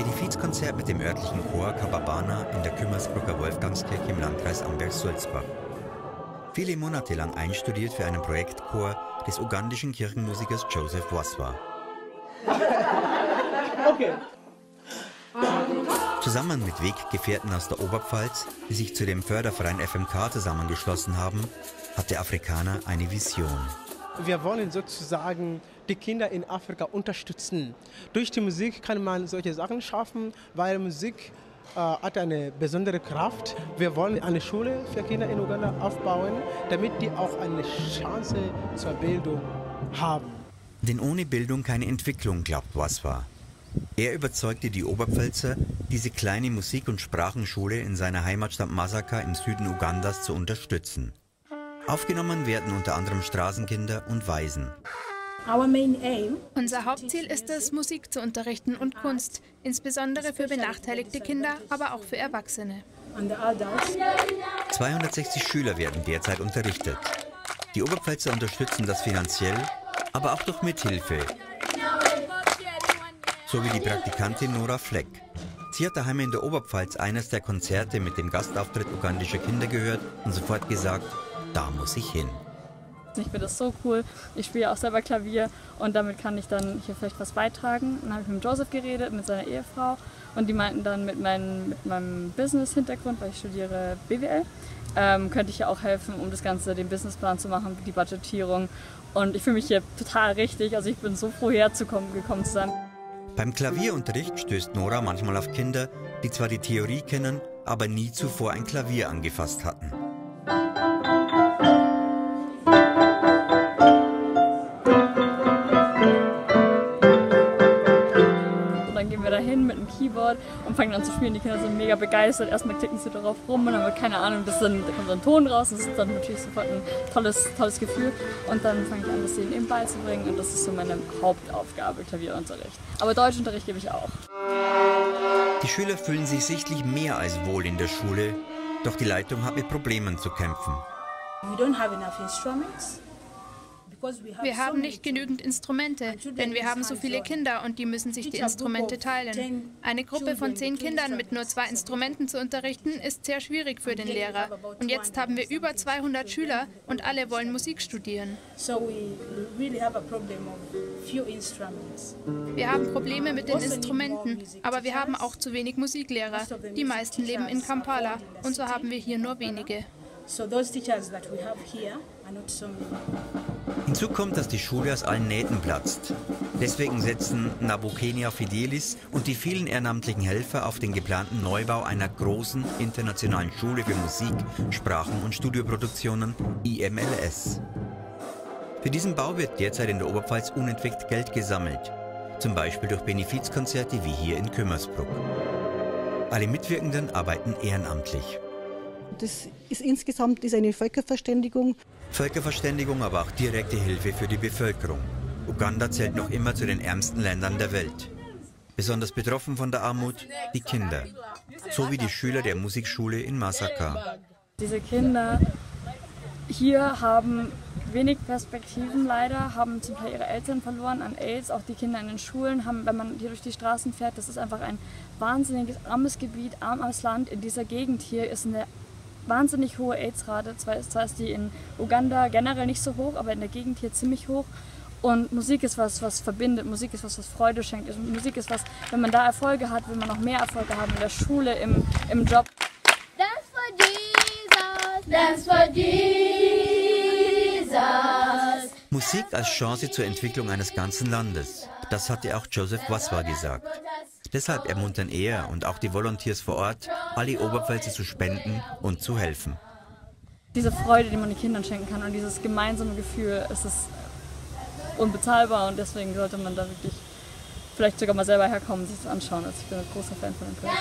Benefizkonzert mit dem örtlichen Chor Kababana in der Kümmersbrücker Wolfgangskirche im Landkreis Amberg-Sulzbach. Viele Monate lang einstudiert für einen Projektchor des ugandischen Kirchenmusikers Joseph Waswa. Okay. Zusammen mit Weggefährten aus der Oberpfalz, die sich zu dem Förderverein FMK zusammengeschlossen haben, hat der Afrikaner eine Vision. Wir wollen sozusagen die Kinder in Afrika unterstützen. Durch die Musik kann man solche Sachen schaffen, weil Musik äh, hat eine besondere Kraft. Wir wollen eine Schule für Kinder in Uganda aufbauen, damit die auch eine Chance zur Bildung haben. Denn ohne Bildung keine Entwicklung, glaubt Waswa. Er überzeugte die Oberpfälzer, diese kleine Musik- und Sprachenschule in seiner Heimatstadt Masaka im Süden Ugandas zu unterstützen. Aufgenommen werden unter anderem Straßenkinder und Waisen. Unser Hauptziel ist es, Musik zu unterrichten und Kunst, insbesondere für benachteiligte Kinder, aber auch für Erwachsene. 260 Schüler werden derzeit unterrichtet. Die Oberpfälzer unterstützen das finanziell, aber auch durch Mithilfe, so wie die Praktikantin Nora Fleck. Sie hat daheim in der Oberpfalz eines der Konzerte mit dem Gastauftritt ugandischer Kinder gehört und sofort gesagt, da muss ich hin. Ich finde das so cool. Ich spiele auch selber Klavier und damit kann ich dann hier vielleicht was beitragen. Dann habe ich mit Joseph geredet, mit seiner Ehefrau und die meinten dann mit, mein, mit meinem Business-Hintergrund, weil ich studiere BWL, ähm, könnte ich ja auch helfen, um das Ganze, den Businessplan zu machen, die Budgetierung. Und ich fühle mich hier total richtig. Also ich bin so froh herzukommen gekommen zu sein. Beim Klavierunterricht stößt Nora manchmal auf Kinder, die zwar die Theorie kennen, aber nie zuvor ein Klavier angefasst hatten. Keyboard und fangen an zu spielen. Die Kinder sind mega begeistert. Erstmal klicken sie darauf rum und dann wird keine Ahnung, bis dann, da kommt so ein Ton raus. Das ist dann natürlich sofort ein tolles, tolles Gefühl. Und dann fange ich an, das denen eben beizubringen. Und das ist so meine Hauptaufgabe, Klavierunterricht. Aber Deutschunterricht gebe ich auch. Die Schüler fühlen sich sichtlich mehr als wohl in der Schule, doch die Leitung hat mit Problemen zu kämpfen. We don't have enough instruments. Wir haben nicht genügend Instrumente, denn wir haben so viele Kinder und die müssen sich die Instrumente teilen. Eine Gruppe von zehn Kindern mit nur zwei Instrumenten zu unterrichten, ist sehr schwierig für den Lehrer. Und jetzt haben wir über 200 Schüler und alle wollen Musik studieren. Wir haben Probleme mit den Instrumenten, aber wir haben auch zu wenig Musiklehrer. Die meisten leben in Kampala und so haben wir hier nur wenige. So those teachers that we have here Hinzu kommt, dass die Schule aus allen Nähten platzt. Deswegen setzen Nabokenia Fidelis und die vielen ehrenamtlichen Helfer auf den geplanten Neubau einer großen internationalen Schule für Musik, Sprachen und Studioproduktionen, IMLS. Für diesen Bau wird derzeit in der Oberpfalz unentwegt Geld gesammelt, zum Beispiel durch Benefizkonzerte wie hier in Kümmersbruck. Alle Mitwirkenden arbeiten ehrenamtlich. Das ist insgesamt ist eine Völkerverständigung. Völkerverständigung, aber auch direkte Hilfe für die Bevölkerung. Uganda zählt noch immer zu den ärmsten Ländern der Welt. Besonders betroffen von der Armut die Kinder, so wie die Schüler der Musikschule in Masaka. Diese Kinder hier haben wenig Perspektiven leider, haben zum Teil ihre Eltern verloren an AIDS, auch die Kinder in den Schulen haben, wenn man hier durch die Straßen fährt, das ist einfach ein wahnsinniges armes Gebiet, armes Land. In dieser Gegend hier ist eine wahnsinnig hohe AIDS-Rate. Zwar, zwar ist die in Uganda generell nicht so hoch, aber in der Gegend hier ziemlich hoch. Und Musik ist was, was verbindet, Musik ist was, was Freude schenkt. Musik ist was, wenn man da Erfolge hat, will man noch mehr Erfolge haben in der Schule, im, im Job. Dance for Jesus, dance for Jesus. Musik als Chance zur Entwicklung eines ganzen Landes. Das hatte auch Joseph Waswa gesagt. Deshalb ermuntern er und auch die Volunteers vor Ort, alle Oberpfälzer zu spenden und zu helfen. Diese Freude, die man den Kindern schenken kann und dieses gemeinsame Gefühl, es ist unbezahlbar und deswegen sollte man da wirklich vielleicht sogar mal selber herkommen und sich das anschauen. Also ich bin ein großer Fan von dem Projekt.